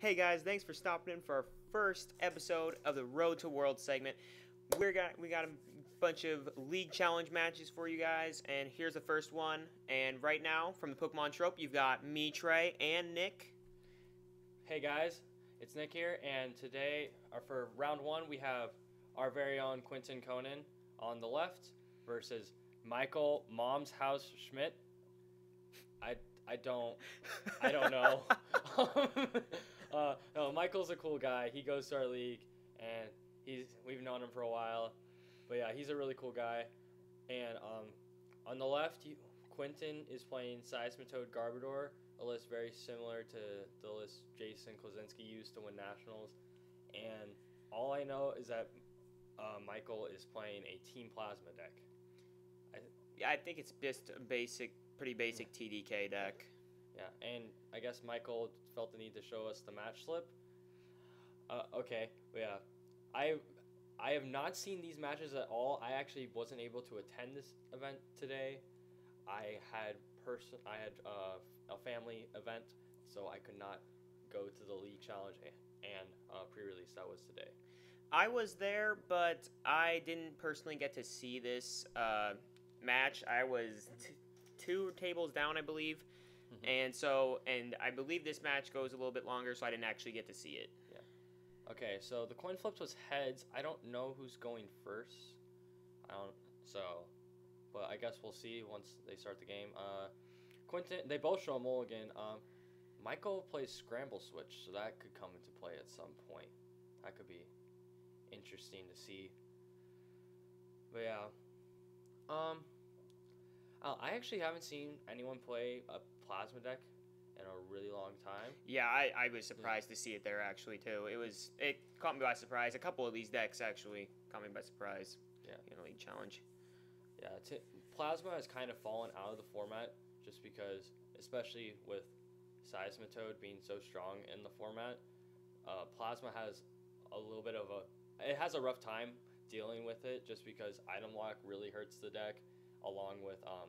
Hey guys, thanks for stopping in for our first episode of the Road to World segment. We're got we got a bunch of league challenge matches for you guys, and here's the first one. And right now, from the Pokemon Troupe, you've got me, Trey, and Nick. Hey guys, it's Nick here, and today, uh, for round one, we have our very own Quentin Conan on the left versus Michael Mom's House Schmidt. I I don't I don't know. uh, no, Michael's a cool guy. He goes to our league, and he's we've known him for a while. But yeah, he's a really cool guy. And um, on the left, you, Quentin is playing Seismitoad Garbodor, a list very similar to the list Jason Klaczynski used to win nationals. And all I know is that uh, Michael is playing a Team Plasma deck. Yeah, I think it's just a basic, pretty basic TDK deck. Yeah, and I guess Michael felt the need to show us the match slip. Uh, okay, yeah, I I have not seen these matches at all. I actually wasn't able to attend this event today. I had person I had uh, a family event, so I could not go to the league challenge and, uh, pre-release that was today. I was there, but I didn't personally get to see this uh, match. I was t- two tables down, I believe, Mhm. and so and I believe this match goes a little bit longer, so I didn't actually get to see it. Yeah. Okay, so the coin flips was heads. I don't know who's going first. I don't so, but I guess we'll see once they start the game. Uh, Quentin, they both show a mulligan. Um, Michael plays scramble switch, so that could come into play at some point. That could be interesting to see. But yeah, um, uh, I actually haven't seen anyone play a plasma deck in a really long time. Yeah, I, I was surprised to see it there actually too. It was it caught me by surprise. A couple of these decks actually caught me by surprise. Yeah. in a league challenge. Yeah, t- Plasma has kind of fallen out of the format just because, especially with Seismitoad being so strong in the format, uh, Plasma has a little bit of a. It has a rough time dealing with it just because item lock really hurts the deck, along with um,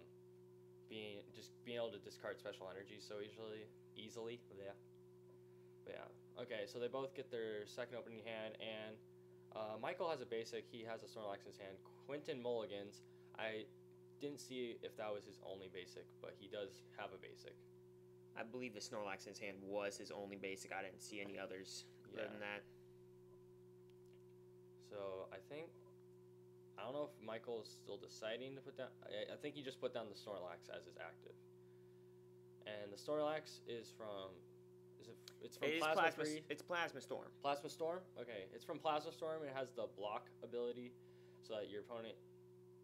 being just being able to discard special energy so easily. Easily, yeah. But yeah. Okay, so they both get their second opening hand, and uh, Michael has a basic. He has a Snorlax in his hand. Quentin Mulligans. I didn't see if that was his only basic, but he does have a basic. I believe the Snorlax in his hand was his only basic. I didn't see any others other than that. So I think I don't know if Michael's still deciding to put down. I, I think he just put down the Snorlax as his active. And the Snorlax is from. Is it? It's from It is Plasma, plasma. It's plasma storm. Plasma Storm. Okay, it's from Plasma Storm. It has the block ability, so that your opponent,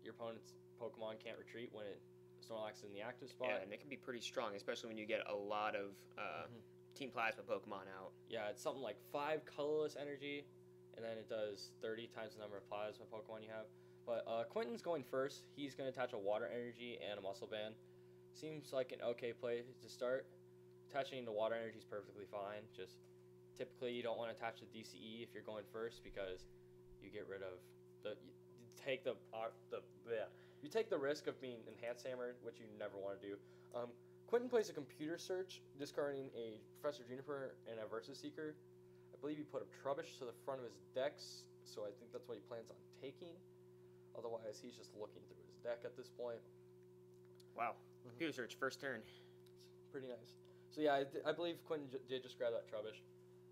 your opponent's Pokemon can't retreat when it Snorlax is in the active spot. Yeah, and it can be pretty strong, especially when you get a lot of uh, Mhm. Team Plasma Pokemon out. Yeah, it's something like five colorless energy, and then it does 30 times the number of plasma Pokemon you have. But uh, Quentin's going first. He's going to attach a water energy and a muscle band. Seems like an okay play to start. Attaching the water energy is perfectly fine. Just typically you don't want to attach the DCE if you're going first because you get rid of the you, take the uh, the yeah you take the risk of being enhanced hammered, which you never want to do. Um, Quentin plays a computer search, discarding a Professor Juniper and a Versus Seeker. I believe he put a Trubbish to the front of his decks, so I think that's what he plans on taking. Otherwise, he's just looking through his deck at this point. Wow. Mhm. Computer search first turn. Pretty nice. So yeah, I, d- I believe Quentin j- did just grab that Trubbish.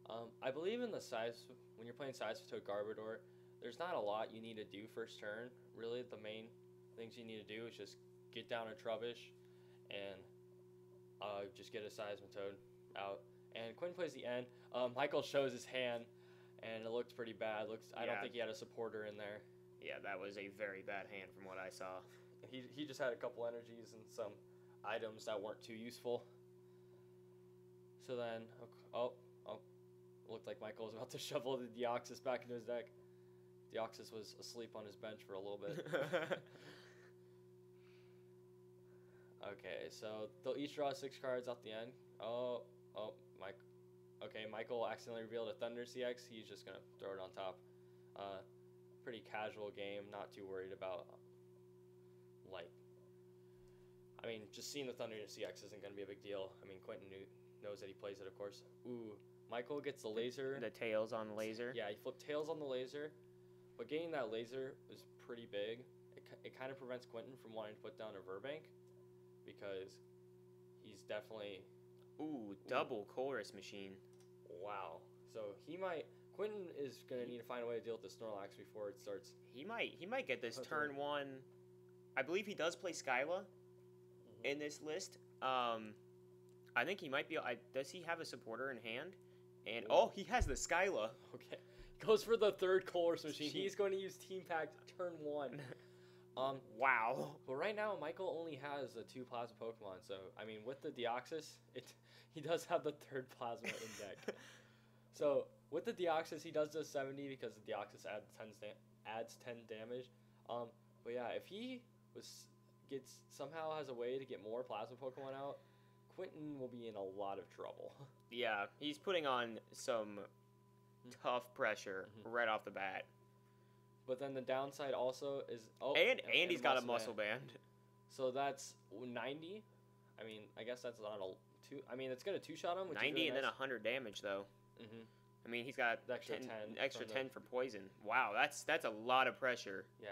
Um, I believe in the size when you're playing size to Garbodor, there's not a lot you need to do first turn. Really, the main things you need to do is just get down a Trubbish and uh, just get a Seismitoad out. And Quinn plays the end. Um, Michael shows his hand, and it looked pretty bad. Looks I don't think he had a supporter in there. Yeah, that was a very bad hand from what I saw. He, he just had a couple energies and some items that weren't too useful. So then, oh, oh, looked like Michael was about to shovel the Deoxys back into his deck. Deoxys was asleep on his bench for a little bit. okay, so they'll each draw six cards out the end. Oh, oh, Mike. Okay, Michael accidentally revealed a Thundurus EX. He's just gonna throw it on top. Uh, pretty casual game. Not too worried about like. I mean, just seeing the Thundurus EX isn't gonna be a big deal. I mean, Quentin knew, knows that he plays it, of course. Ooh, Michael gets the laser. The tails on laser. Yeah, he flipped tails on the laser, but getting that laser was pretty big. It, it kind of prevents Quentin from wanting to put down a Virbank because he's definitely Ooh, double Colress machine. wow. So he might Quentin is gonna need to find a way to deal with the Snorlax before it starts. He might he might get this turn one. I believe he does play Skyla Mm-hmm. in this list. Um, I think he might be. I, does he have a supporter in hand? And oh, he has the Skyla. Okay, goes for the third Colress machine. Gee. He's going to use Team Pack turn one. Um, Wow. But right now, Michael only has the two plasma Pokemon. So I mean, with the Deoxys, it he does have the third plasma in deck. so with the Deoxys, he does the seventy because the Deoxys adds ten da- adds ten damage. Um, but yeah, if he was gets somehow has a way to get more plasma Pokemon out, Quentin will be in a lot of trouble. yeah, he's putting on some tough pressure Mhm. right off the bat. But then the downside also is oh, and and he's got a muscle band. band. So that's ninety. I mean, I guess that's not a two. I mean, it's gonna two shot him. Which Ninety is really and then nice. hundred damage though. Mm-hmm. I mean, he's got The extra 10, 10 extra from the- ten for poison. Wow, that's that's a lot of pressure. Yeah.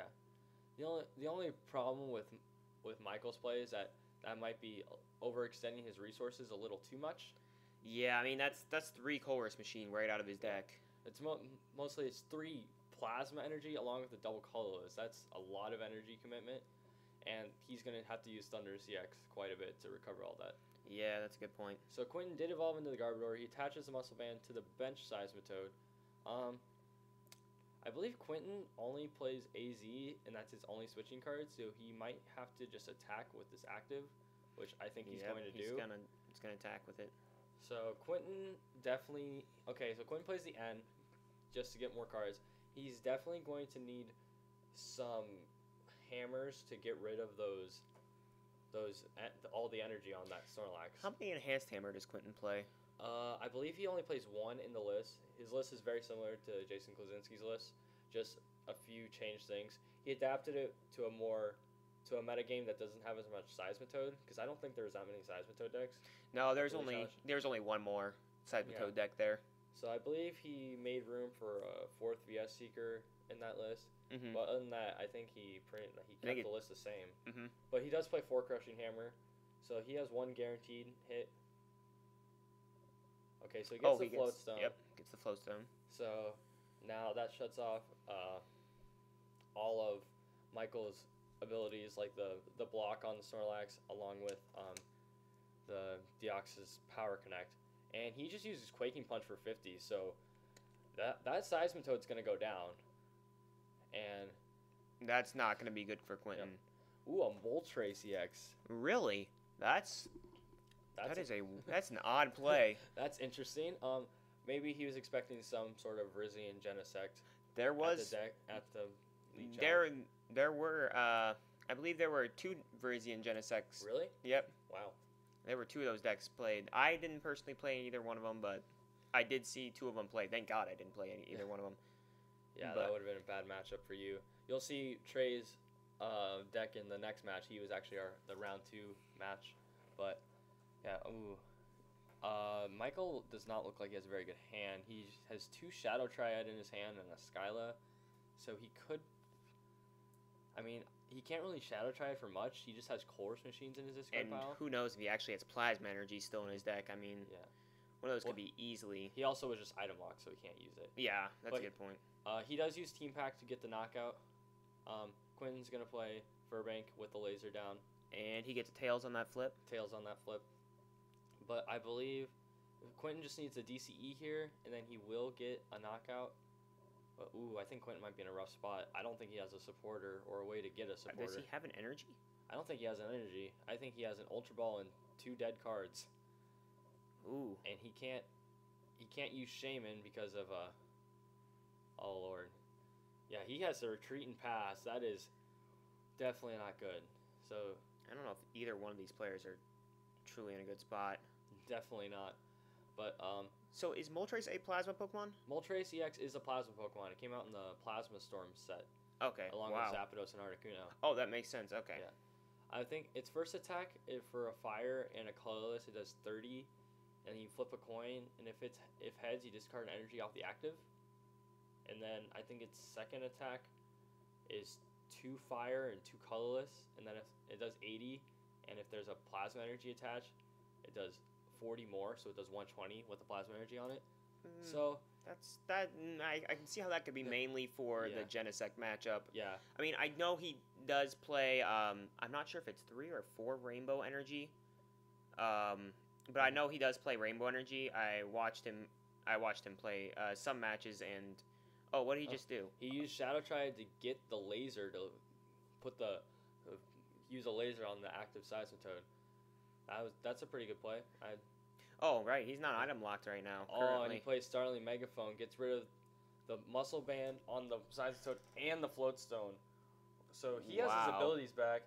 The only the only problem with with Michael's play is that that might be overextending his resources a little too much. Yeah, I mean that's that's three Colress machine right out of his deck. It's mo- mostly it's three plasma energy along with the double colorless. That's a lot of energy commitment, and he's gonna have to use Thundurus EX quite a bit to recover all that. Yeah, that's a good point. So Quentin did evolve into the Garbodor. He attaches the muscle band to the bench Seismitoad. Um, I believe Quentin only plays AZ, and that's his only switching card. So he might have to just attack with this active, which I think he's Yep, going to he's do. gonna he's gonna attack with it. So Quentin definitely okay. So Quentin plays the N just to get more cards. He's definitely going to need some hammers to get rid of those those all the energy on that Snorlax. How many enhanced hammer does Quentin play? Uh, I believe he only plays one in the list. His list is very similar to Jason Klaczynski's list, just a few changed things. He adapted it to a more to a metagame that doesn't have as much Seismitoad, because I don't think there's that many Seismitoad decks. No, there's only challenge. there's only one more Seismitoad deck there. So I believe he made room for a fourth VS Seeker in that list. Mm-hmm. But other than that, I think he print he kept the list the same. Mhm. But he does play four Crushing Hammer, so he has one guaranteed hit. Okay, so he gets oh, the he float gets stone. yep gets the float stone. So now that shuts off uh, all of Michael's abilities, like the the block on the Snorlax, along with um, the Deoxys Power Connect, and he just uses Quaking Punch for fifty. So that that Seismitoad's gonna go down, and That's not gonna be good for Quentin. ooh, a Moltres EX. Really? That's That's that is a that's an odd play. that's interesting. Um, maybe he was expecting some sort of Virizion Genesect There at was the deck at the there there were uh I believe there were two Virizion Genesects. Really? Yep, Wow. there were two of those decks played. I didn't personally play either one of them, but I did see two of them play. Thank God I didn't play any, either one of them. Yeah, But- that would have been a bad matchup for you. You'll see Trey's uh, deck in the next match. He was actually our the round two match, but yeah. Ooh, uh, Michael does not look like he has a very good hand. He has two Shadow Triad in his hand and a Skyla, so he could. I mean, he can't really Shadow Triad for much. He just has Colress machines in his discard And pile. who knows if he actually has plasma energy still in his deck? I mean, Yeah. one of those Well- could be easily. He also was just item locked, so he can't use it. Yeah, that's But- a good point. Uh, he does use Team Pack to get the knockout. Um, Quinn's gonna play Virbank with the laser down, And he gets tails on that flip. tails on that flip. But I believe Quentin just needs a DCE here, and then he will get a knockout. But ooh, I think Quentin might be in a rough spot. I don't think he has a supporter or a way to get a Uh, supporter. Does he have an energy? I don't think he has an energy. I think he has an Ultra Ball and two dead cards, Ooh. and he can't he can't use Shaymin because of uh. Oh lord, yeah, he has to retreat and pass. That is definitely not good. So I don't know if either one of these players are truly in a good spot. definitely not. But um, So is Moltres a plasma Pokemon? Moltres EX is a plasma Pokemon. It came out in the Plasma Storm set Okay. along wow. with Zapdos and Articuno. Oh, that makes sense. Okay. Yeah. I think its first attack if for a fire and a colorless it does 30 and you flip a coin, and if it's if heads, you discard an energy off the active. And then I think its second attack is two fire and two colorless, and then it does 80, and if there's a plasma energy attached, it does 40 more, so it does 120 with the plasma energy on it. Mm, So that's that. mm, I, I can see how that could be Yeah. mainly for Yeah. the Genesect matchup. yeah, I mean, I know he does play. Um, I'm not sure if it's three or four Rainbow Energy. Um, but I know he does play Rainbow Energy. I watched him. I watched him play uh, some matches, and oh, what did he Oh. just do? he used Shadow Triad to get the laser to put the uh, use a laser on the active Seismitoad. That was that's a pretty good play. I Oh, right, he's not item locked right now. Oh, and he plays Startling Megaphone, gets rid of the muscle band on the Seismitoad and the float stone. So he has his abilities back.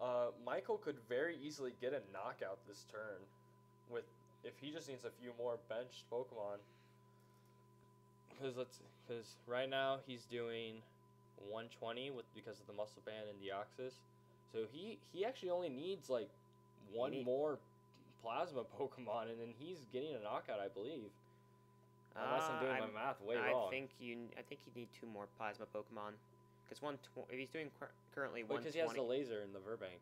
Uh, Michael could very easily get a knockout this turn, with if he just needs a few more benched Pokemon. Because let's because right now he's doing 120 with because of the muscle band and Deoxys. So he he actually only needs like one need- more plasma Pokemon, and then he's getting a knockout, I believe. Unless I'm doing I'm- my ah, math way I wrong. think you. I think you need two more Plasma Pokemon. Because one, tw- if he's doing cur- currently one because he has the laser in the Virbank.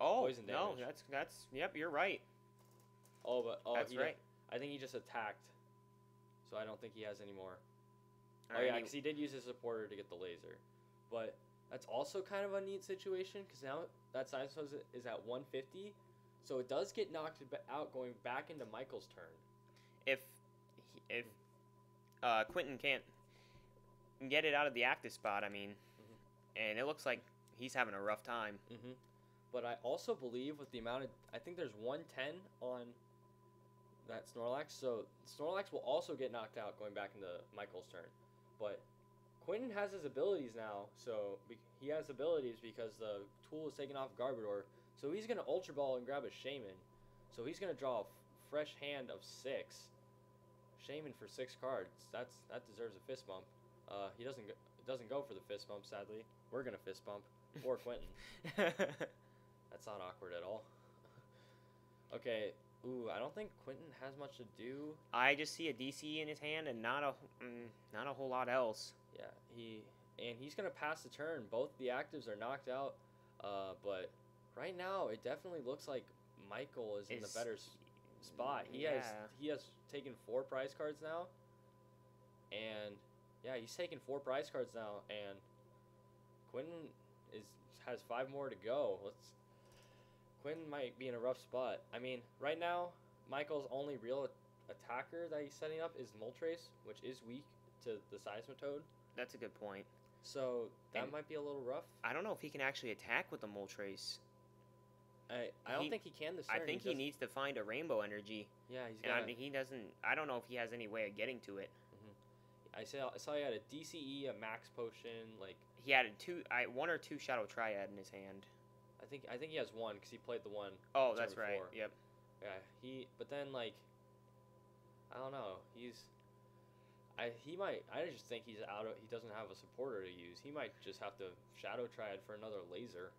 Oh poison no, that's that's. Yep, you're right. Oh, but oh, that's right. I think he just attacked, so I don't think he has any more. Oh yeah, because he did use his supporter to get the laser, but that's also kind of a neat situation because now that science is is at 150, so it does get knocked out going back into Michael's turn. if if uh, Quentin can't get it out of the active spot, I mean, Mm-hmm. and it looks like he's having a rough time. Mm-hmm. But I also believe with the amount of I think there's 110 on that Snorlax, so Snorlax will also get knocked out going back into Michael's turn. But Quentin has his abilities now, so he has abilities because the tool is taken off Garbodor. So he's gonna Ultra Ball and grab a Shaymin. So he's gonna draw a fresh hand of six. Shaymin for six cards. That's that deserves a fist bump. Uh, he doesn't go, doesn't go for the fist bump. Sadly, we're gonna fist bump or Quentin. That's not awkward at all. okay. Ooh, I don't think Quentin has much to do. I just see a DC in his hand and not a mm, not a whole lot else. Yeah, he and he's gonna pass the turn. Both the actives are knocked out. Uh, but right now it definitely looks like Michael is in the better s- spot. He has he has taken four prize cards now. And yeah, he's taken four prize cards now, and Quentin is has five more to go. Let's Quentin might be in a rough spot. I mean, right now, Michael's only real attacker that he's setting up is Moltres, which is weak to the Seismitoad. That's a good point. So that And- might be a little rough. I don't know if he can actually attack with the Moltres. I, I don't He- think he can this I think he, does- needs to find a rainbow energy, Yeah, he's got. I mean, he doesn't. I don't know if he has any way of getting to it. Mm-hmm. I saw I saw he had a DCE, a Max Potion. Like He had a two, I one or two Shadow Triad in his hand. I think I think he has one because he played the one. Oh, that's right. four. Yep. Yeah, he. But then like, I don't know. He's. I he might. I just think he's out of. He doesn't have a supporter to use. He might just have to Shadow Triad for another laser.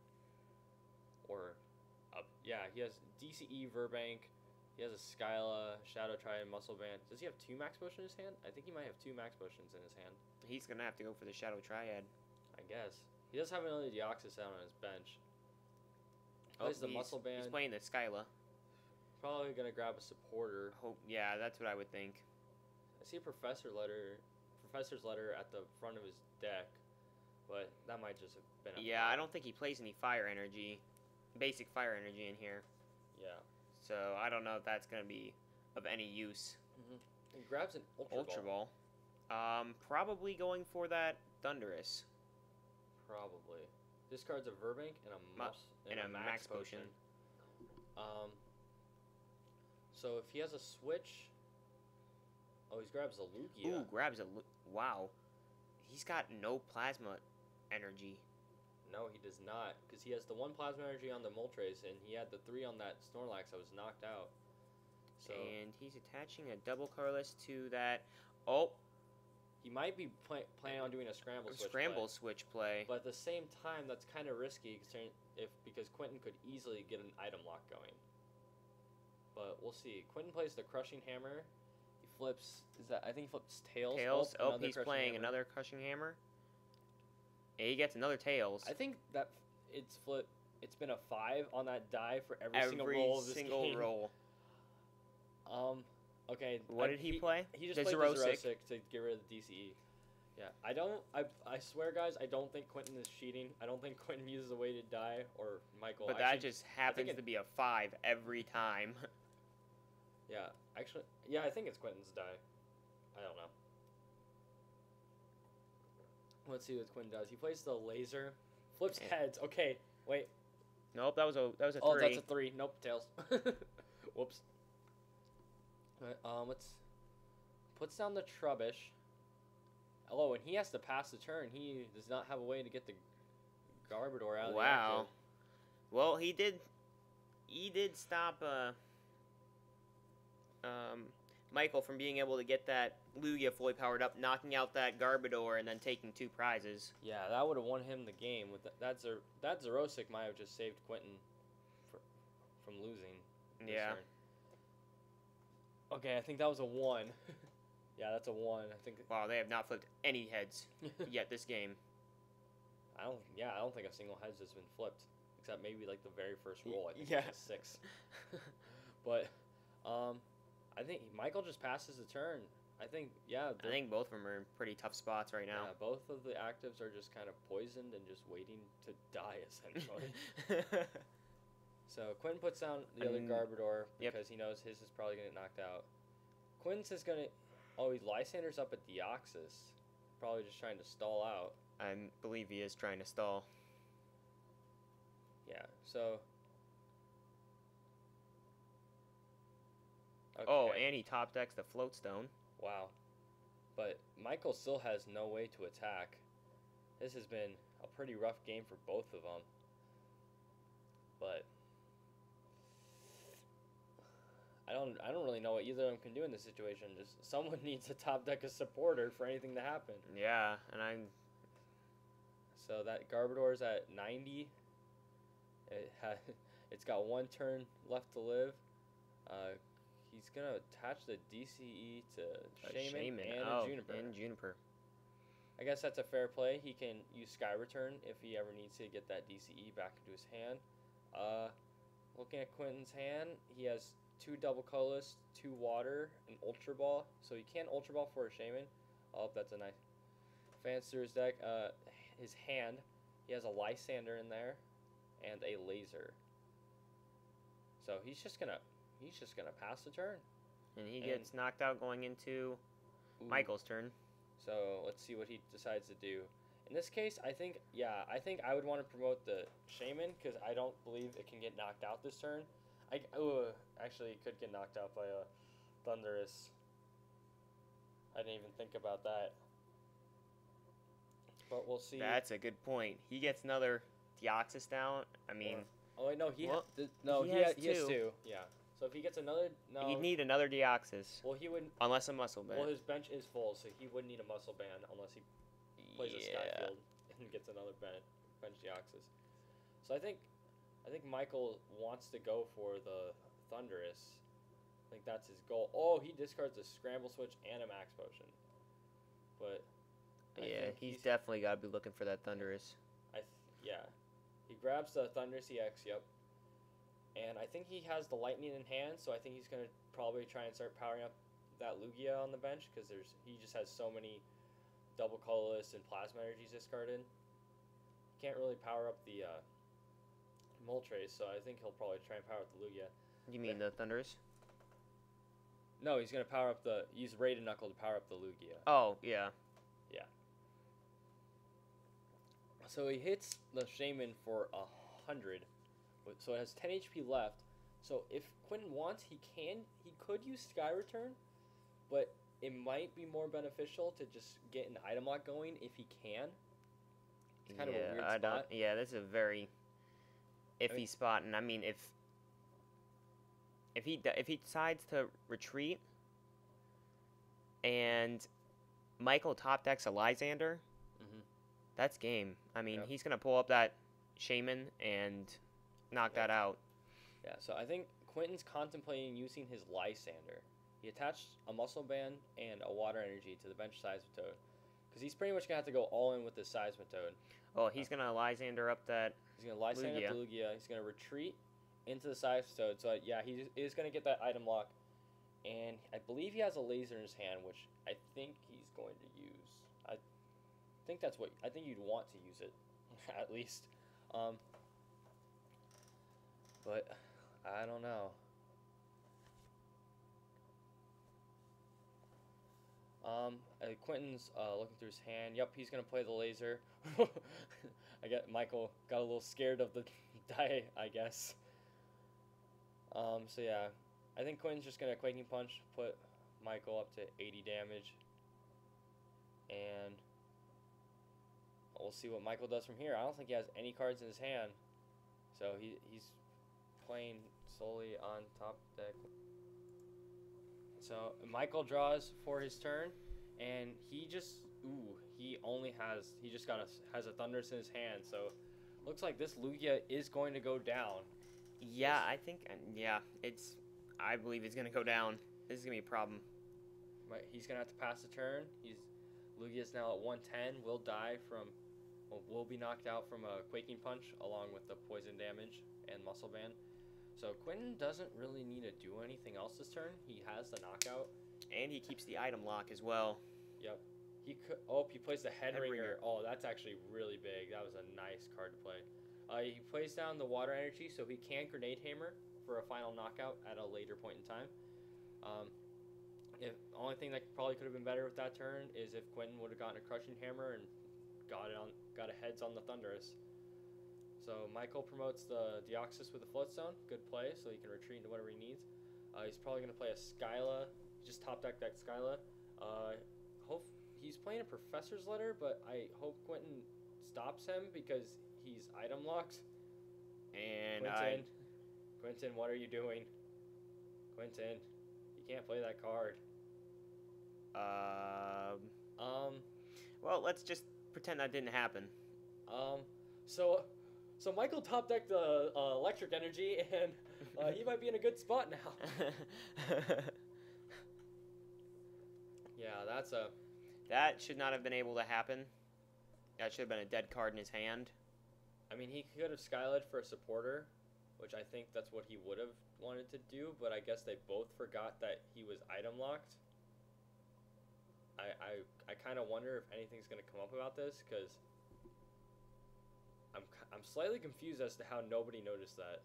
Or, uh, yeah, he has DCE Virbank. He has a Skyla, Shadow Triad, Muscle Band. Does he have two Max Potions in his hand? I think he might have two Max Potions in his hand. He's gonna have to go for the Shadow Triad. I guess he does have another Deoxys out on his bench. Oh, Plays the he's, Muscle He's playing the Skyla. Probably gonna grab a supporter. Hope. Yeah, that's what I would think. I see a professor letter, professor's letter at the front of his deck, but that might just have been. A Yeah, I don't think he plays any fire energy, basic fire energy in here. Yeah, So I don't know if that's gonna be of any use. he grabs an ultra, Ultra ball, Ball. Um, probably going for that Thundurus. probably. Discards a Virbank and a mus- and a Max Potion. Um. So if he has a switch, oh, he grabs a Lugia. Ooh, grabs a. Lu- Wow. He's got no plasma energy. No, he does not, because he has the one plasma energy on the Moltres, and he had the three on that Snorlax that was knocked out. So And he's attaching a double colorless to that. Oh, he might be play- planning on doing a scramble switch. play. scramble switch play. But at the same time, that's kind of risky, if because Quentin could easily get an item lock going. but we'll see. Quentin plays the crushing hammer. He flips. Is that? I think he flips tails. Tails. Oh, he's playing hammer. another crushing hammer. Yeah, he gets another tails. I think that it's flip. It's been a five on that die for every, single roll of this single game. roll. Um. Okay. What I- did he, play? He just played the Xerosic to get rid of the DCE. Yeah, I don't. I, I swear, guys, I don't think Quentin is cheating. I don't think Quentin uses a way to die or Michael. But that actually, just happens it- to be a five every time. Yeah, actually, yeah, I think it's Quentin's die. I don't know. Let's see what Quentin does. He plays the laser, flips Yeah. heads. Okay, wait. nope, that was a that was a oh, three. that's a three. Nope, tails. Whoops. Alright, um, let's puts down the trubbish. Oh, and he has to pass the turn. He does not have a way to get the Garbodor out. Of Wow. Well, he did. He did stop uh, um, Michael from being able to get that Lugia fully powered up, knocking out that Garbodor, and then taking two prizes. Yeah, that would have won him the game. With that, that, Zer- that Xerosic might have just saved Quentin fr from losing. Yeah. turn. Okay, I think that was a one. yeah, that's a one. I think. Wow, they have not flipped any heads yet this game. I don't. Yeah, I don't think a single heads has been flipped, except maybe like the very first roll. I think yeah. a six. but, um, I think Michael just passes the turn. I think yeah. I think both of them are in pretty tough spots right now. Yeah, both of the actives are just kind of poisoned and just waiting to die essentially. So Quinn puts down the other Um, Garbodor yep. because he knows his is probably gonna get knocked out. Quinn's is gonna. Oh, he's Lysander's up at Deoxys, probably just trying to stall out. I believe he is trying to stall. Yeah. So. Oh, and he top decks the float stone. wow. But Michael still has no way to attack. This has been a pretty rough game for both of them. But I don't I don't really know what either of them can do in this situation. Just someone needs a top deck a supporter for anything to happen. Yeah, and I'm So that Garbodor is at 90. It ha- it's got one turn left to live. Uh, he's gonna attach the DCE to Shaymin, Shaymin. and oh, Juniper. and Juniper. I guess that's a fair play. He can use Sky Return if he ever needs to get that DCE back into his hand. Uh, looking at Quentin's hand, he has two double colorless, two water, an Ultra Ball. So he can Ultra Ball for a Shaymin. Oh, that's a nice. Fans through his deck. Uh, his hand, he has a Lysander in there, and a Laser. So he's just gonna, he's just gonna pass the turn. And he And- gets knocked out going into Ooh. Michael's turn. So let's see what he decides to do. In this case, I think, yeah, I think I would want to promote the Shaymin because I don't believe it can get knocked out this turn. I oh, actually could get knocked out by a Thundurus. I didn't even think about that. But we'll see. That's a good point. He gets another Deoxys down. I mean, oh wait, no, he Well, ha- no he he, has ha- he has two. Yeah. So if he gets another no, he'd need another Deoxys. well he would. Unless a muscle band. Well, his bench is full, so he wouldn't need a muscle band unless he plays a yeah. Skyfield and gets another bench bench Deoxys. So I think I think Michael wants to go for the Thundurus. I think that's his goal. Oh, he discards a scramble switch and a max potion. But I Yeah, think he's, definitely got to be looking for that Thundurus. I th- yeah. He grabs the Thundurus EX, yep. And I think he has the lightning in hand, so I think he's gonna probably try and start powering up that Lugia on the bench because there's he just has so many double colorless and plasma energies discarded. Can't really power up the uh, Moltres, so I think he'll probably try and power up the Lugia. You mean the Thundurus? No, he's gonna power up the use Raiden Knuckle to power up the Lugia. Oh, yeah. Yeah. So he hits the Shaymin for a hundred, so it has ten HP left. So if Quentin wants, he can, he could use Sky Return, but it might be more beneficial to just get an item lock going if he can. It's kind yeah, of a weird I don't. spot. Yeah, this is a very iffy mean- spot, and I mean, if if he if he decides to retreat, and Michael top decks a Lysander, Mhm. that's game. I mean, Yep. he's gonna pull up that Shaymin and knock Yep. that out. Yeah, so I think Quentin's contemplating using his Lysander. He attached a muscle band and a water energy to the bench Seismitoad. Because he's pretty much going to have to go all in with the Seismitoad. Oh, he's gonna Lysander up that. He's going to Lysander Lugia. to Lugia. He's going to retreat into the Seismitoad. So, yeah, he is going to get that item lock. And I believe he has a laser in his hand, which I think he's going to use. I think that's what I think you'd want to use it, at least. Um, but I don't know. Um, uh, Quentin's uh, looking through his hand. Yep, he's gonna play the laser. I get Michael got a little scared of the die, I guess. Um, so yeah, I think Quinn's just gonna quaking punch, put Michael up to 80 damage, and we'll see what Michael does from here. I don't think he has any cards in his hand, so he he's playing solely on top deck. So Michael draws for his turn, and he just ooh he only has he just got a has a Thundurus in his hand. So looks like this Lugia is going to go down. Yeah, I think. Yeah, it's. I believe it's gonna go down. This is gonna be a problem. Right, he's gonna have to pass the turn. He's Lugia's now at 110. Will die from, well, will be knocked out from a quaking punch along with the poison damage and muscle band. So Quentin doesn't really need to do anything else this turn. He has the knockout. And he keeps the item lock as well. He could. Oh, he plays the head, Head ringer. ringer. Oh, that's actually really big. That was a nice card to play. Uh, he plays down the water energy, so he can grenade hammer for a final knockout at a later point in time. Um, if only thing that probably could have been better with that turn is if Quentin would have gotten a crushing hammer and got it on, got a heads on the Thundurus. So Michael promotes the Deoxys with the floatstone. Good play, so he can retreat into whatever he needs. Uh, he's probably gonna play a Skyla. He Just top deck that Skyla. Uh, he's playing a Professor's Letter, but I hope Quentin stops him because he's item locked. And Quentin, Quentin, what are you doing? Quentin, you can't play that card. Um. Um, Well, let's just pretend that didn't happen. um, so, so Michael top decked the uh, electric energy, and uh, he might be in a good spot now. Yeah, that's a that should not have been able to happen. That should have been a dead card in his hand. I mean, he could have skyled for a supporter, which I think that's what he would have wanted to do, but I guess they both forgot that he was item locked. I I, I kind of wonder if anything's going to come up about this because I'm I'm slightly confused as to how nobody noticed that.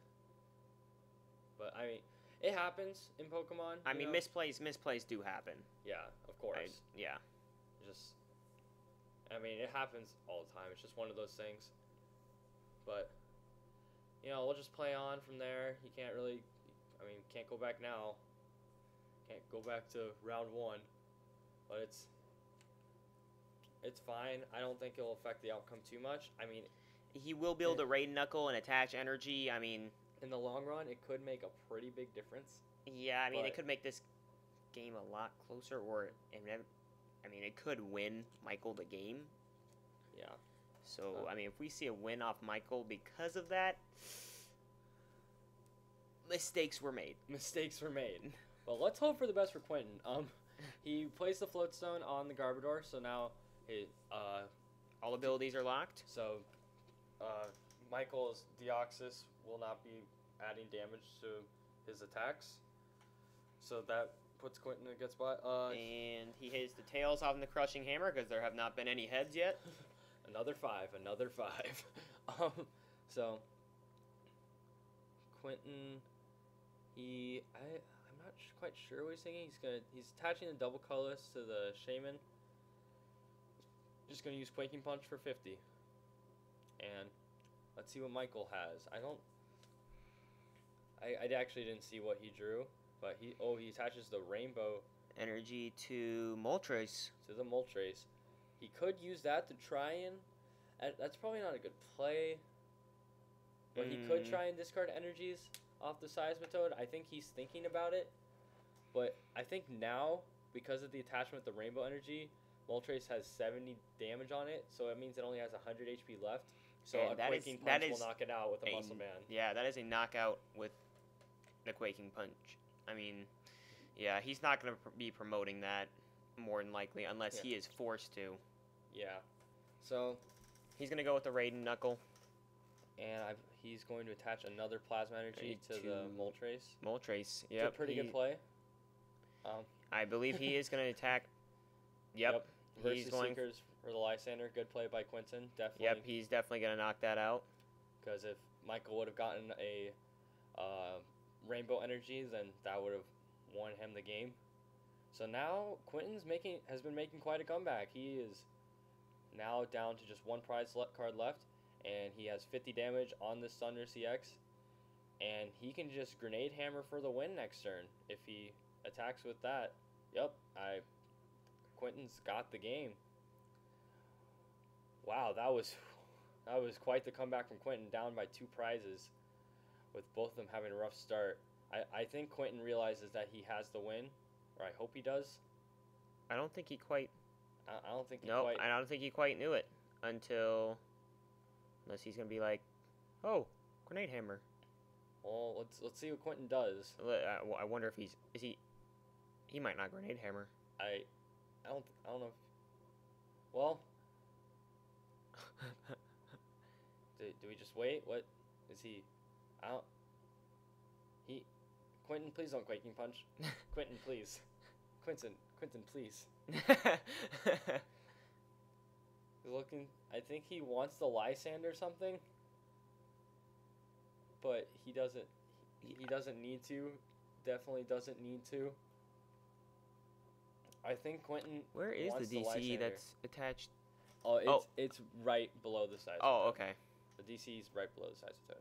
But I mean, it happens in Pokemon. I mean, know? misplays misplays do happen. Yeah, of course. Right? Yeah. Just I mean it happens all the time. It's just one of those things. But you know, we'll just play on from there. You can't really I mean, can't go back now. Can't go back to round 1. But it's it's fine. I don't think it'll affect the outcome too much. I mean, He will be able to raid knuckle and attach energy. I mean, in the long run, it could make a pretty big difference. yeah. I mean, it could make this game a lot closer, or I mean, it could win Michael the game. Yeah. So Uh, I mean, if we see a win off Michael because of that, mistakes were made. Mistakes were made. Well, let's hope for the best for Quentin. Um, he plays the floatstone on the Garbodor, so now his uh, All abilities are locked. so uh, Michael's Deoxys will not be adding damage to his attacks. So that puts Quentin in a good spot. Uh, and he hits the tails off in the crushing hammer because there have not been any heads yet. another five, another five. um, so Quentin, he I I'm not quite sure what he's thinking. He's gonna he's attaching the double colorless to the Shaymin. Just gonna use quaking punch for fifty. And let's see what Michael has. I don't. I, I actually didn't see what he drew, but he oh he attaches the rainbow Energy to Moltres. to the Moltres. He could use that to try and. uh, That's probably not a good play. But he could Mm. try and discard energies off the Seismitoad. I think he's thinking about it. But I think now, because of the attachment with the Rainbow Energy, Moltres has 70 damage on it, so it means it only has 100 HP left. So And a that is- Quaking that Punch is will knock it out with a a- Muscle Band. Yeah, that is a knockout with the Quaking Punch. I mean, yeah, he's not going to pr- be promoting that more than likely unless Yeah. he is forced to. Yeah. So, He's going to go with the Raiden Knuckle. and I've, he's going to attach another plasma energy Okay, to the to- Moltres. Moltres. It's Yep. a pretty he- good play. Um, I believe he is going to attack. Yep. Versus He's going. Seekers for the Lysander. Good play by Quentin. Definitely. Yep. He's definitely going to knock that out. Because if Michael would have gotten a uh, rainbow energy, then that would have won him the game. So now Quentin's making has been making quite a comeback. He is now down to just one prize le- card left, and he has 50 damage on this Thundurus EX, and he can just grenade hammer for the win next turn if he attacks with that. Yep, I Quentin's got the game. Wow, that was that was quite the comeback from Quentin, down by two prizes, with both of them having a rough start. I, I think Quentin realizes that he has the win, or I hope he does. I don't think he quite. I, I don't think he No, quite. I don't think he quite knew it until. Unless he's going to be like, oh, grenade hammer. Well, let's let's see what Quentin does. I wonder if he's. Is he. He might not grenade hammer. I, I don't I don't know. If, well, do, do we just wait? What is he? I don't. He, Quentin, please don't quaking punch. Quentin, please. Quentin, Quentin, please. He's looking. I think he wants the Lysander or something, but he doesn't. He, he doesn't need to. Definitely doesn't need to. I think Quentin. Where is the the DC Lysander. that's attached? Oh, it's Oh. it's right below the size. Oh, of okay. The DC is right below the Seismitoad.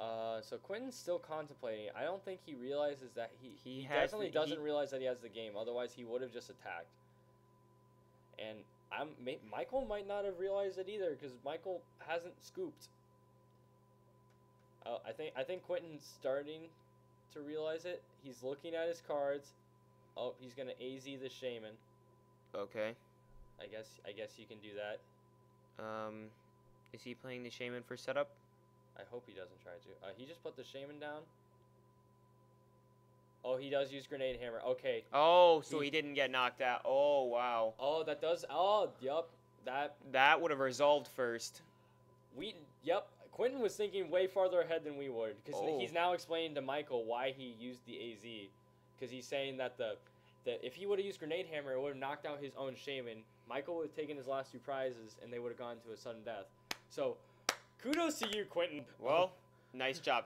Uh, so Quentin's still contemplating. I don't think he realizes that he He he, has definitely the- doesn't realize that he has the game. Otherwise, he would have just attacked. And I'm may, Michael might not have realized it either because Michael hasn't scooped. Uh, I think I think Quentin's starting to realize it. He's looking at his cards. Oh, he's gonna AZ the Shaymin. Okay. I guess I guess you can do that. Um, is he playing the Shaymin for setup? I hope he doesn't try to. Uh, he just put the Shaymin down. Oh, he does use grenade hammer. Okay. Oh, so He- he didn't get knocked out. Oh, wow. Oh, that does. Oh, yep. That That would have resolved first. we. Yep. Quentin was thinking way farther ahead than we would because Oh. he's now explaining to Michael why he used the AZ, because he's saying that the that if he would have used grenade hammer, it would have knocked out his own Shaymin. Michael would have taken his last two prizes, and they would have gone to a sudden death. So, kudos to you, Quentin. Well, nice job.